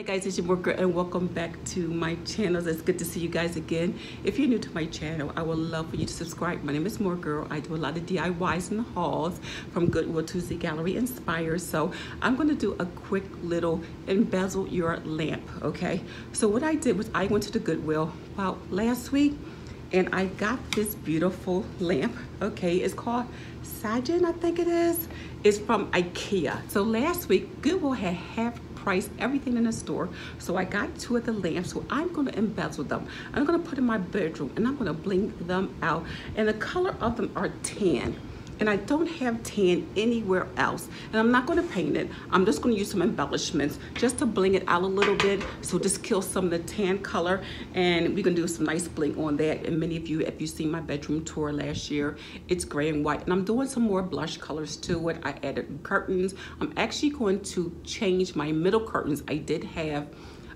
Hi guys, it's your worker and welcome back to my channel. It's good to see you guys again. If you're new to my channel, I would love for you to subscribe. My name is Mooregirl. I do a lot of DIYs and hauls from Goodwill Z Gallerie Inspire. So I'm going to do a quick little embezzle your lamp, okay? So what I did was I went to the Goodwill about last week and I got this beautiful lamp, okay? It's called Sajan, I think it is. It's from Ikea. So last week, Goodwill had half price everything in the store. So I got two of the lamps. So I'm going to embezzle them. I'm going to put in my bedroom and I'm going to bling them out. And the color of them are tan and I don't have tan anywhere else. And I'm not gonna paint it. I'm just gonna use some embellishments just to bling it out a little bit. So just kill some of the tan color and we're gonna do some nice bling on that. And many of you, if you've seen my bedroom tour last year, it's gray and white. And I'm doing some more blush colors to it. I added curtains. I'm actually going to change my middle curtains. I did have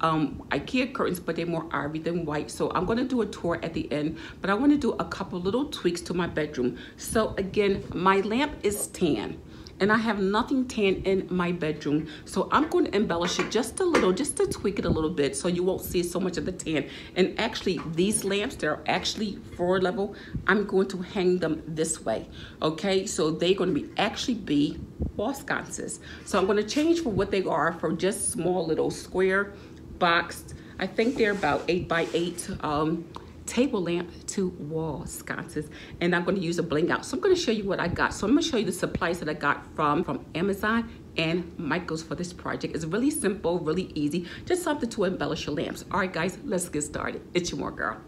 um, Ikea curtains, but they're more ivory than white. So I'm gonna do a tour at the end, but I wanna do a couple little tweaks to my bedroom. So again, my lamp is tan and I have nothing tan in my bedroom. So I'm going to embellish it just a little, just to tweak it a little bit so you won't see so much of the tan. And actually, these lamps, they're actually floor level. I'm going to hang them this way, okay? So they're going to be actually be wall sconces. So I'm going to change for what they are for just small little square boxed. I think they're about eight by eight um, table lamp to wall sconces. And I'm gonna use a bling out. So I'm gonna show you what I got. So I'm gonna show you the supplies that I got from, from Amazon and Michaels for this project. It's really simple, really easy. Just something to embellish your lamps. All right, guys, let's get started. It's your Mooregirl.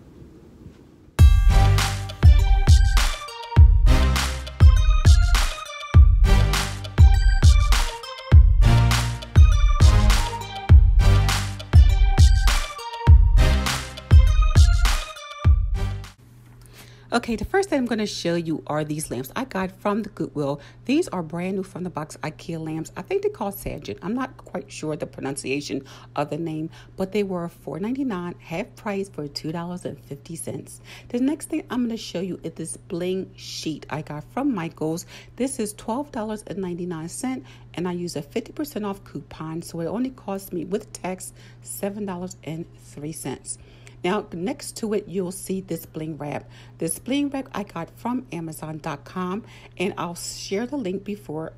Okay, the first thing I'm going to show you are these lamps I got from the Goodwill. These are brand new from the box IKEA lamps. I think they're called Saget. I'm not quite sure the pronunciation of the name, but they were $4.99, half price for $2.50. The next thing I'm going to show you is this bling sheet I got from Michaels. This is $12.99 and I use a 50% off coupon, so it only cost me with tax $7.03. Now, next to it, you'll see this bling wrap. This bling wrap I got from Amazon.com, and I'll share the link before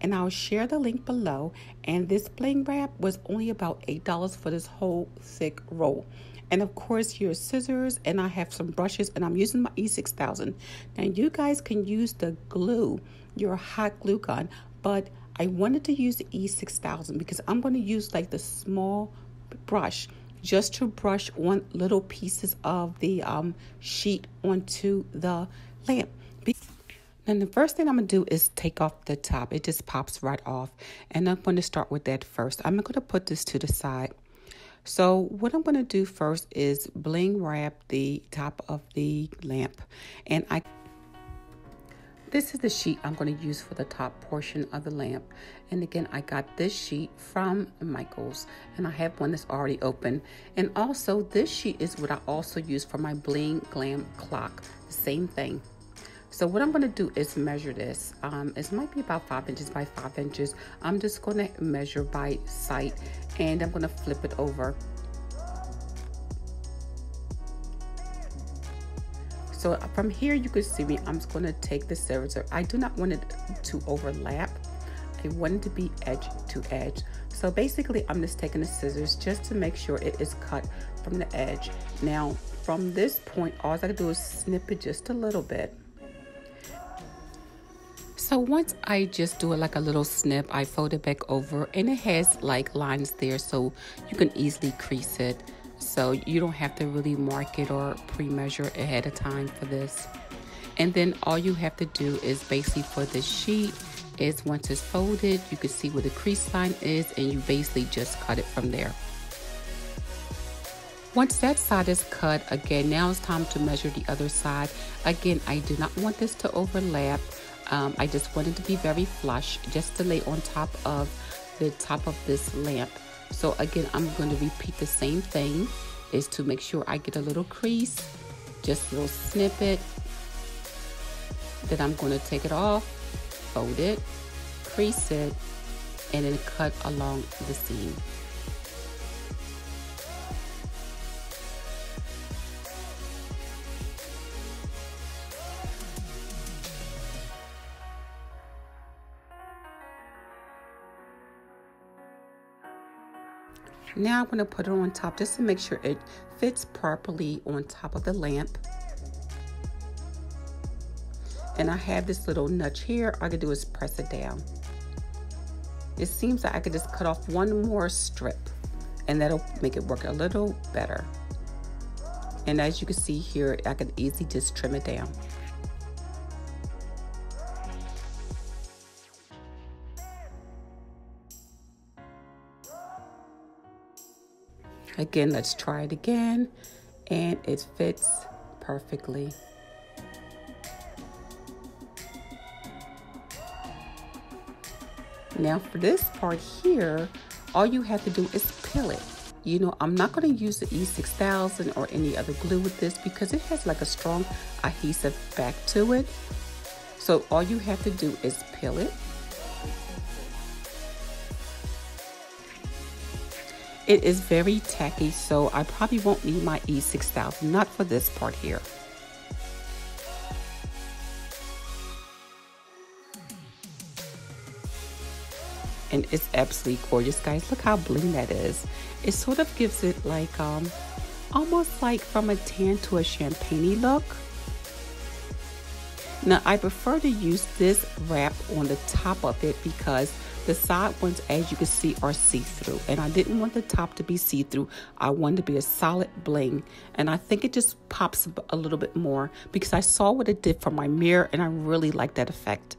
and I'll share the link below. And this bling wrap was only about $8 for this whole thick roll. And of course, your scissors, and I have some brushes, and I'm using my E6000. Now, you guys can use the glue, your hot glue gun, but I wanted to use the E6000 because I'm going to use like the small brush just to brush on little pieces of the um, sheet onto the lamp. Then the first thing I'm going to do is take off the top. It just pops right off. And I'm going to start with that first. I'm going to put this to the side. So what I'm going to do first is bling wrap the top of the lamp. And I this is the sheet I'm going to use for the top portion of the lamp. And again, I got this sheet from Michaels and I have one that's already open. And also this sheet is what I also use for my Bling Glam clock. The same thing. So what I'm going to do is measure this. Um, it might be about five inches by five inches. I'm just going to measure by sight and I'm going to flip it over So from here, you can see me, I'm just gonna take the scissors. I do not want it to overlap. I want it to be edge to edge. So basically, I'm just taking the scissors just to make sure it is cut from the edge. Now, from this point, all I gotta do is snip it just a little bit. So once I just do it like a little snip, I fold it back over and it has like lines there so you can easily crease it so you don't have to really mark it or pre-measure ahead of time for this. And then all you have to do is basically for the sheet is once it's folded you can see where the crease line is and you basically just cut it from there. Once that side is cut again now it's time to measure the other side. Again I do not want this to overlap. Um, I just want it to be very flush just to lay on top of the top of this lamp so again, I'm going to repeat the same thing is to make sure I get a little crease, just a little snippet. Then I'm going to take it off, fold it, crease it, and then cut along the seam. Now I'm going to put it on top just to make sure it fits properly on top of the lamp. And I have this little nudge here. All I can do is press it down. It seems like I could just cut off one more strip and that'll make it work a little better. And as you can see here, I can easily just trim it down. Again, let's try it again. And it fits perfectly. Now for this part here, all you have to do is peel it. You know, I'm not going to use the E6000 or any other glue with this because it has like a strong adhesive back to it. So all you have to do is peel it. It is very tacky, so I probably won't need my E6000, not for this part here. and it's absolutely gorgeous guys. Look how bling that is. It sort of gives it like um almost like from a tan to a champagne look. Now I prefer to use this wrap on the top of it because the side ones as you can see are see-through and I didn't want the top to be see-through I wanted to be a solid bling and I think it just pops a little bit more because I saw what it did for my mirror and I really like that effect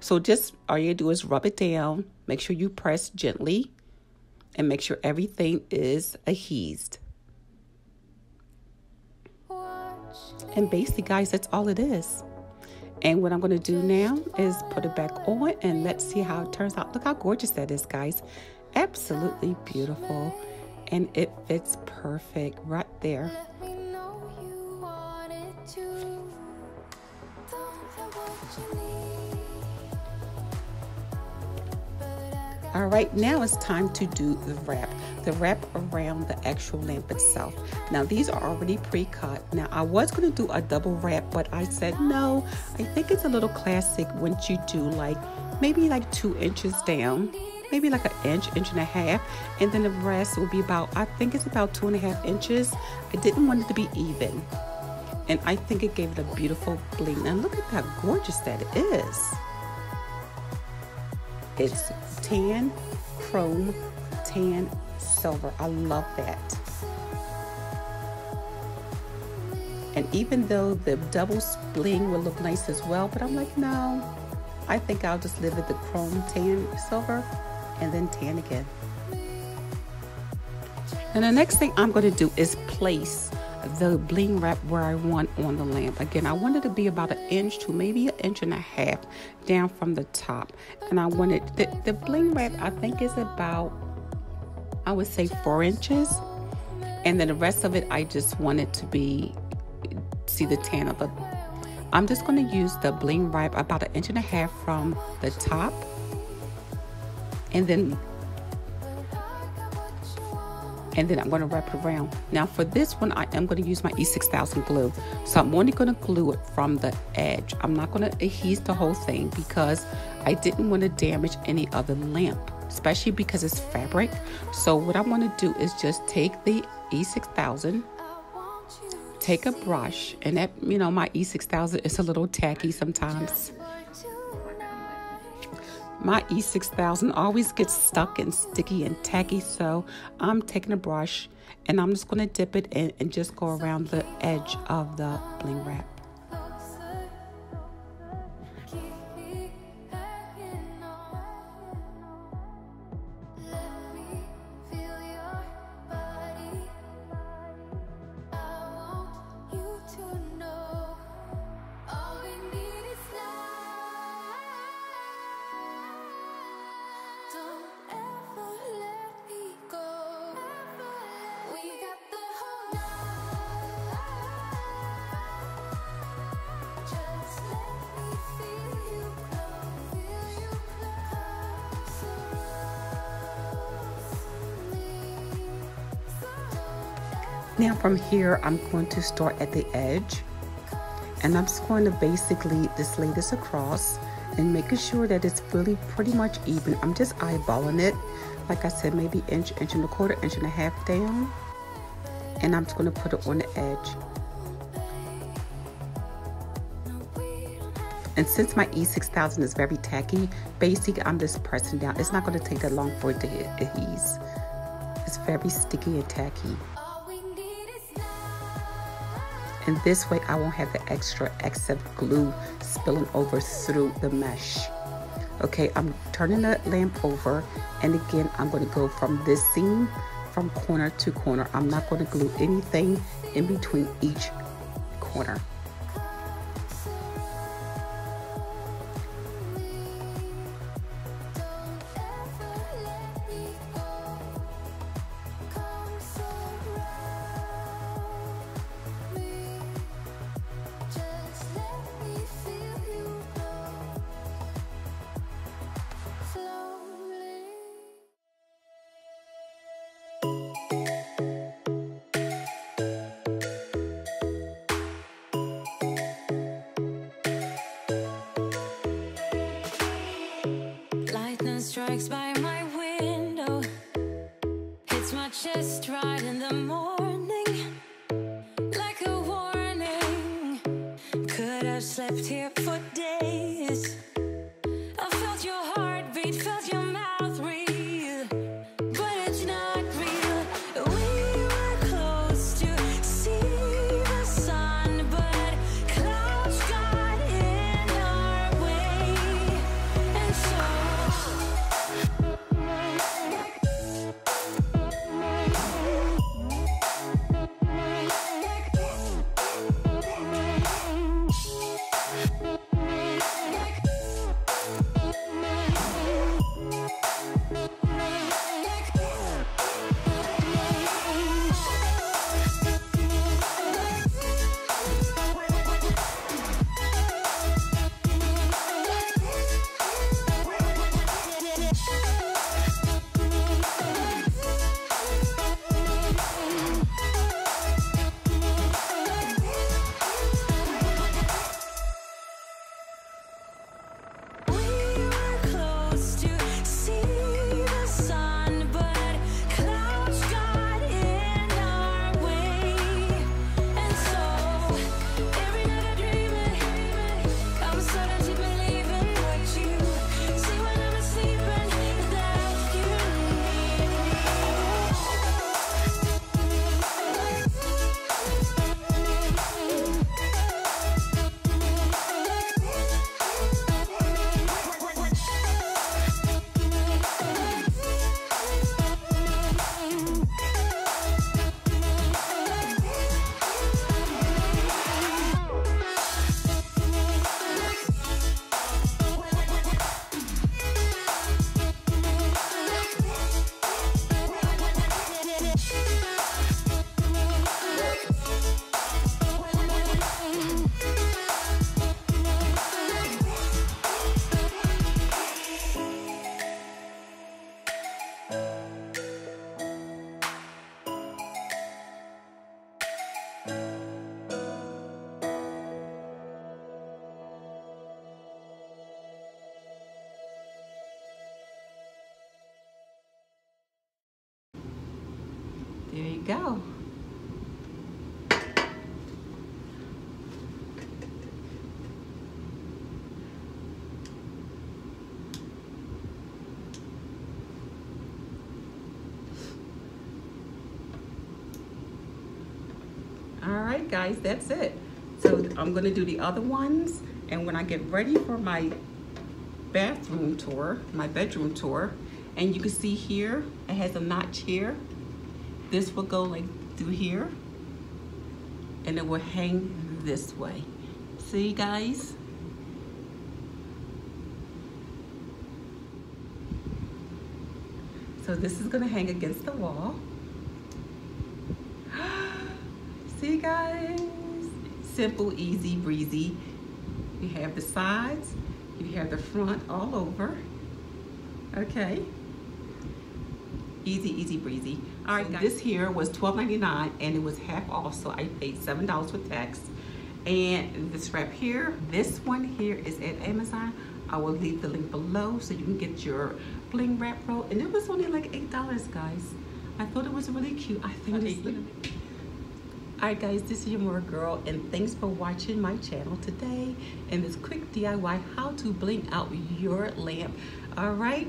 so just all you do is rub it down. Make sure you press gently and make sure everything is adhesed. And basically, guys, that's all it is. And what I'm going to do now is put it back on and let's see how it turns out. Look how gorgeous that is, guys. Absolutely beautiful. And it fits perfect right there. All right, now it's time to do the wrap. The wrap around the actual lamp itself. Now these are already pre-cut. Now I was going to do a double wrap, but I said no. I think it's a little classic when you do like maybe like two inches down maybe like an inch, inch and a half, and then the rest will be about, I think it's about two and a half inches. I didn't want it to be even. And I think it gave it a beautiful bling. And look at how gorgeous that is. It's tan, chrome, tan, silver. I love that. And even though the double bling will look nice as well, but I'm like, no, I think I'll just live with the chrome, tan, silver, and then tan again. And the next thing I'm going to do is place the bling wrap where I want on the lamp. Again, I want it to be about an inch to maybe an inch and a half down from the top. And I wanted the, the bling wrap, I think is about, I would say four inches. And then the rest of it, I just want it to be, see the tan of it. I'm just going to use the bling wrap about an inch and a half from the top. And then and then I'm going to wrap it around. Now for this one, I am going to use my E6000 glue. So I'm only going to glue it from the edge. I'm not going to adhese the whole thing because I didn't want to damage any other lamp, especially because it's fabric. So what I want to do is just take the E6000, take a brush, and that, you know, my E6000 is a little tacky sometimes my E6000 always gets stuck and sticky and tacky so I'm taking a brush and I'm just going to dip it in and just go around the edge of the bling wrap. Now from here, I'm going to start at the edge and I'm just going to basically just lay this across and making sure that it's really pretty much even. I'm just eyeballing it like I said, maybe inch, inch and a quarter, inch and a half down. And I'm just gonna put it on the edge. And since my E6000 is very tacky, basically I'm just pressing down. It's not gonna take that long for it to hit adhese. It's very sticky and tacky. And this way I won't have the extra excess glue spilling over through the mesh. Okay, I'm turning the lamp over and again, I'm gonna go from this seam from corner to corner. I'm not gonna glue anything in between each corner. Strikes by my window. Hits my chest right in the morning There you go. All right, guys, that's it. So I'm gonna do the other ones, and when I get ready for my bathroom tour, my bedroom tour, and you can see here, it has a notch here. This will go like through here, and it will hang this way. See, guys? So this is gonna hang against the wall. See guys? Simple, easy, breezy. You have the sides, you have the front all over. Okay. Easy, easy, breezy. All right, guys. This here was $12.99 and it was half off, so I paid $7 with tax. And this wrap here, this one here is at Amazon. I will leave the link below so you can get your bling wrap roll, and it was only like eight dollars, guys. I thought it was really cute. I think this. Alright guys, this is your Mooregirl and thanks for watching my channel today and this quick DIY how to bling out your lamp. Alright?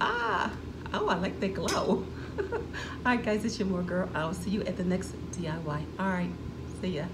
Ah, oh I like the glow. Alright guys, it's your Mooregirl. I'll see you at the next DIY. Alright, see ya.